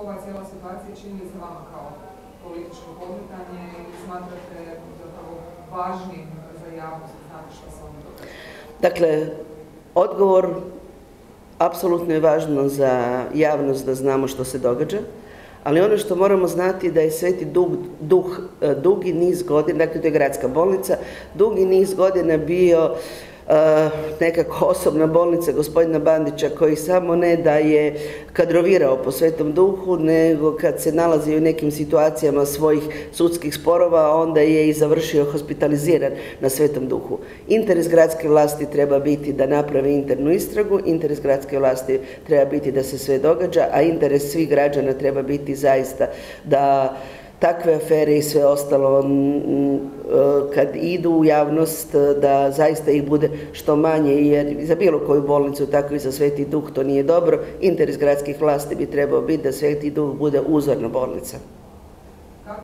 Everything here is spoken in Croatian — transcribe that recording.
ova cijela situacija čini se vama kao političko podmetanje i smatrate zapravo važnim za javnost znati što se ovdje događa? Dakle, odgovor apsolutno je važno za javnost da znamo što se događa, ali ono što moramo znati da je Sveti Duh, Duh e, dugi niz godina, dakle to je gradska bolnica, dugi niz godina bio nekako osobna bolnica gospodina Bandića koji samo ne da je kadrovirao po Svetom Duhu, nego kad se nalazi u nekim situacijama svojih sudskih sporova, onda je i završio hospitaliziran na Svetom Duhu. Interes gradske vlasti treba biti da napravi internu istragu, interes gradske vlasti treba biti da se sve događa, a interes svih građana treba biti zaista da takve afere i sve ostalo e, kad idu u javnost da zaista ih bude što manje jer za bilo koju bolnicu tako i za Sveti Duh to nije dobro. Interes gradskih vlasti bi trebao biti da Sveti Duh bude uzorna bolnica.